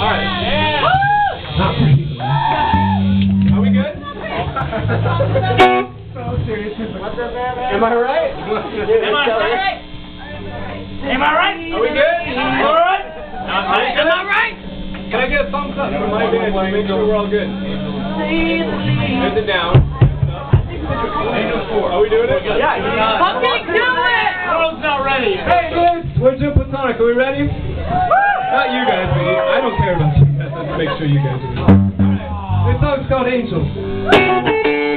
right. Yeah. Not for you. Are we good? Am I right? Am I right? Am I right? Are we good? All right? Am I right? Can I get a thumbs up from my band to make sure we're all good? Heads it down. Are we doing it? Yeah. Fucking do it! World's not ready. Hey guys, we're Gin/Platonic. Are we ready? Sure you guys ready. This song's called Angel.